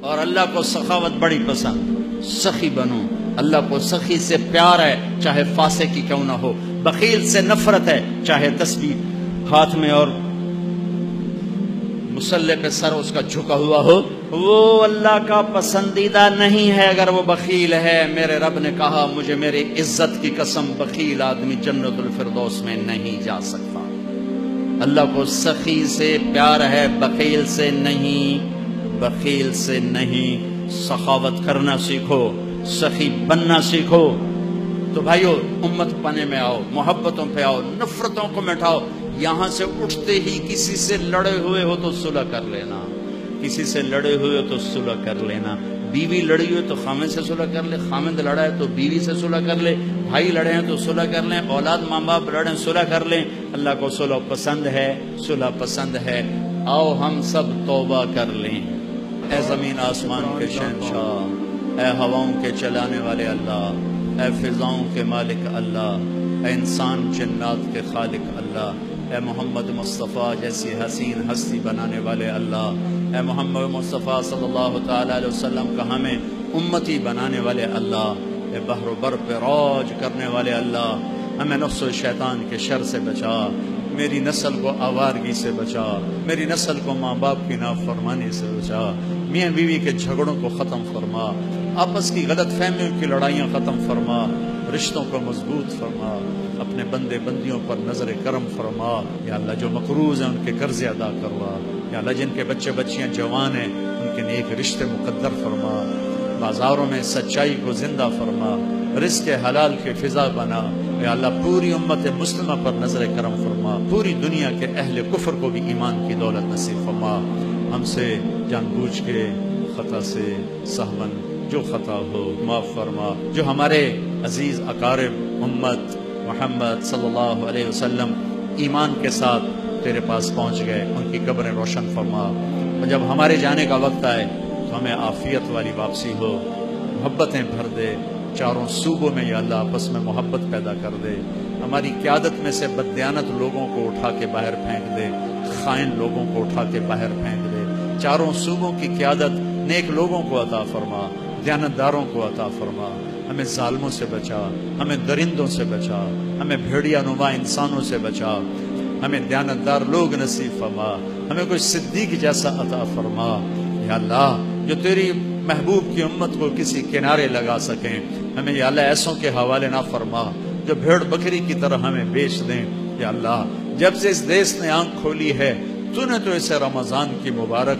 اور اللہ کو سخاوت بڑی پسند. سخی بنو. اللہ کو سخی سے پیار ہے، چاہے فاسے کی کیوں نہ ہو. بخیل سے نفرت ہے، چاہے تسبیح. ہاتھ میں اور مسلح پہ سر اس کا جھکا ہوا ہو، وہ اللہ کا پسندیدہ نہیں ہے اگر وہ بخیل ہے۔ میرے رب نے کہا، مجھے میری عزت کی قسم بخیل آدمی جنت الفردوس میں نہیں جا سکتا۔ اللہ کو سخی سے پیار ہے، بخیل سے نہیں۔ بخیل سے نہیں، سخاوت کرنا سیکھو، سخی بننا سیکھو۔ تو بھائیو، امت پنے میں آؤ، محبتوں پہ آؤ، نفرتوں کو مٹاؤ۔ یہاں سے اٹھتے ہی کسی سے لڑے ہوئے ہو تو صلح کر لینا۔ کسی سے لڑے ہوئے ہو تو صلح کر لینا۔ بیوی لڑی ہوئی تو خامد سے صلح کر لے خامد لڑا ہے تو بیوی سے صلح کر لے، بھائی لڑے ہیں تو صلح کر لیں، اولاد ماں باپ لڑے صلح کر لیں۔ اللہ کو صلح پسند ہے، صلح پسند ہے۔ آؤ ہم سب توبہ کر لیں۔ اے زمین آسمان کے شہنشاہ، اے ہواؤں کے چلانے والے اللہ، اے فضاؤں کے مالک اللہ، اے انسان جنات کے خالق اللہ، اے محمد مصطفیٰ جیسی حسین ہستی بنانے والے اللہ، اے محمد مصطفیٰ صلی اللہ تعالی علیہ وسلم کا ہمیں امتی بنانے والے اللہ، اے بحر و بر پہ روج کرنے والے اللہ، ہمیں نفس و شیطان کے شر سے بچا میری نسل کو آوارگی سے بچا، میری نسل کو ماں باپ کی نافرمانی سے بچا۔ میاں بیوی کے جھگڑوں کو ختم فرما، آپس کی غلط فہمیوں کی لڑائیاں ختم فرما، رشتوں کو مضبوط فرما، اپنے بندے بندیوں پر نظر کرم فرما۔ یا اللہ، جو مقروض ہیں ان کے قرض ادا کروا۔ یا اللہ، جن کے بچے بچیاں جوان ہیں، ان کے نیک رشتے مقدر فرما۔ بازاروں میں سچائی کو زندہ فرما۔ رزق حلال کے فضا بنا۔ یا اللہ، پوری امت مسلمہ پر نظر کرم فرما، پوری دنیا کے اہل کفر کو بھی ایمان کی دولت نصیب فرما۔ ہم سے جان بوجھ کے خطا سے سہمن، جو خطا ہو، معاف فرما۔ جو ہمارے عزیز، اقارب امت محمد صلی اللہ علیہ وسلم ایمان کے ساتھ تیرے پاس پہنچ گئے، ان کی قبریں روشن فرما۔ اور جب ہمارے جانے کا وقت آئے تو ہمیں آفیت والی واپسی ہو، محبتیں بھر دے۔ چاروں صوبوں میں یا اللہ آپس میں محبت پیدا کر دے، ہماری قیادت میں سے بدیانت لوگوں کو اٹھا کے باہر پھینک دے، خائن لوگوں کو اٹھا کے باہر پھینک دے۔ چاروں صوبوں کی قیادت نیک لوگوں کو عطا فرما، دیانتداروں کو عطا فرما۔ ہمیں ظالموں سے بچا، ہمیں درندوں سے بچا، ہمیں بھیڑیا نما انسانوں سے بچا۔ ہمیں دیانتدار لوگ نصیب فرما۔ ہمیں کوئی صدیق جیسا عطا فرما۔ یا اللہ، جو تیری محبوب کی امت کو کسی کنارے لگا سکیں۔ ہمیں یا اللہ ایسوں کے حوالے نہ فرما، جو بھیڑ بکری کی طرح ہمیں بیچ دیں۔ یا اللہ، جب سے اس دیش نے آنکھ کھولی ہے، تو نے تو اسے رمضان کی مبارک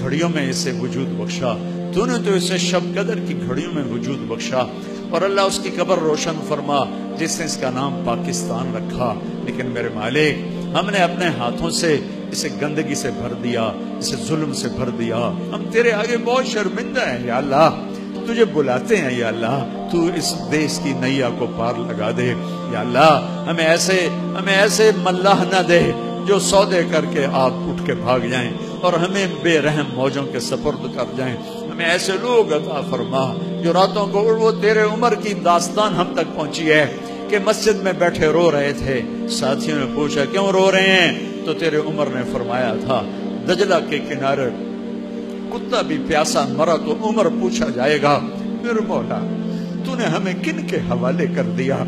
گھڑیوں میں اسے وجود بخشا۔ تو نے تو اسے شب قدر کی گھڑیوں میں وجود بخشا۔ اور اللہ اس کی قبر روشن فرما، جس نے اس کا نام پاکستان رکھا۔ لیکن میرے مالک، ہم نے اپنے ہاتھوں سے اسے گندگی سے بھر دیا، اسے ظلم سے بھر دیا۔ ہم تیرے آگے بہت شرمندہ ہیں، یا اللہ۔ تجھے بلاتے ہیں، یا اللہ۔ تو اس دیش کی نیا کو پار لگا دے۔ یا اللہ، ہمیں ایسے ہمیں ایسے ملاح نہ دے جو سودے کر کے آپ اٹھ کے بھاگ جائیں اور ہمیں بے رحم موجوں کے سپرد کر جائیں۔ ہمیں ایسے لوگ عطا فرما جو راتوں کو وہ تیرے عمر کی داستان ہم تک پہنچی ہے۔ کہ مسجد میں بیٹھے رو رہے تھے۔ ساتھیوں نے پوچھا، کیوں رو رہے ہیں؟ تو تیرے عمر نے فرمایا تھا، دجلہ کے کنارے کتا بھی پیاسا مرا تو عمر پوچھا جائے گا۔ میرے مولا، تو نے ہمیں کن کے حوالے کر دیا؟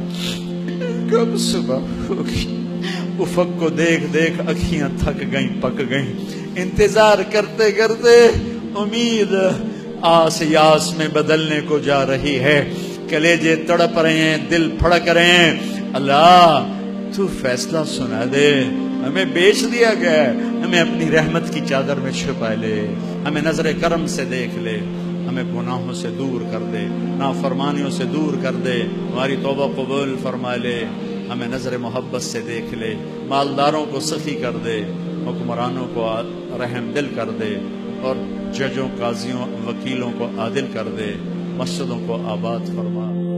کب صبح ہوگی افق کو دیکھ دیکھ اکھیاں تھک گئیں، پک گئیں۔ انتظار کرتے کرتے امید آس یاس میں بدلنے کو جا رہی ہے۔ کلیجے تڑپ رہے ہیں، دل پھڑک رہے ہیں۔ اللہ، تو فیصلہ سنا دے۔ ہمیں بیچ دیا گیا ہمیں اپنی رحمت کی چادر میں چھپا لے۔ ہمیں نظر کرم سے دیکھ لے۔ ہمیں گناہوں سے دور کر دے۔ نافرمانیوں سے دور کر دے۔ ہماری توبہ قبول فرما لے۔ ہمیں نظر محبت سے دیکھ لے۔ مالداروں کو سخی کر دے۔ حکمرانوں کو رحم دل کر دے۔ اور ججوں، قاضیوں، وکیلوں کو عادل کر دے۔ مسجدوں کو آباد فرما۔